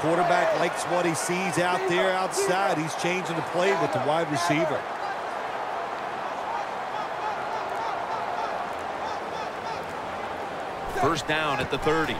Quarterback likes what he sees out there outside. He's changing the play with the wide receiver. First down at the 30.